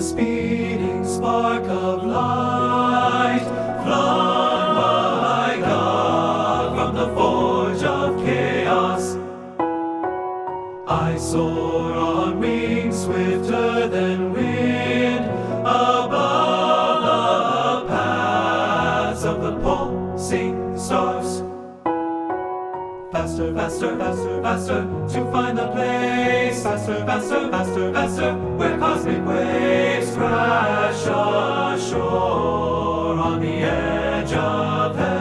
speeding spark of light, flung by God from the forge of chaos. I soar on wings swifter than wind, above the paths of the pulsing stars. Faster, faster, faster, faster, to find the place. Faster, faster, faster, faster, where cosmic waves crash ashore on the edge of heaven.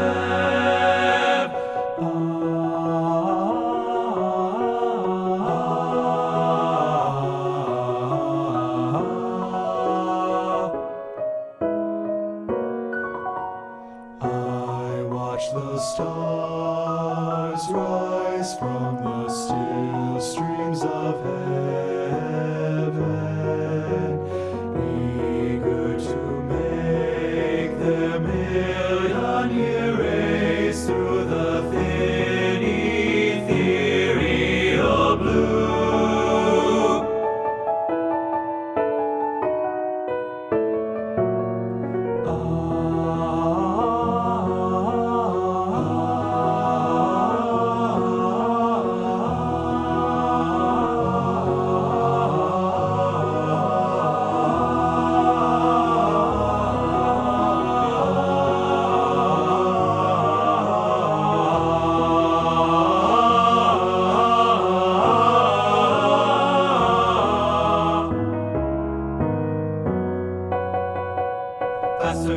I watch the stars rise from the still streams of heaven,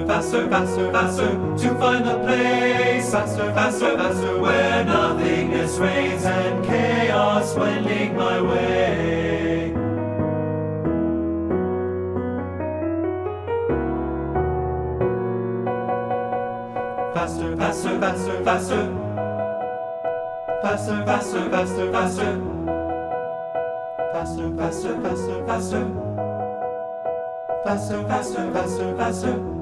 Faster, faster, faster, to find the place. Faster, faster, faster, where nothingness reigns and chaos wending my way. Faster, faster, faster, faster. Faster, faster, faster, faster. Faster, faster, faster, faster. Faster, faster, faster, faster.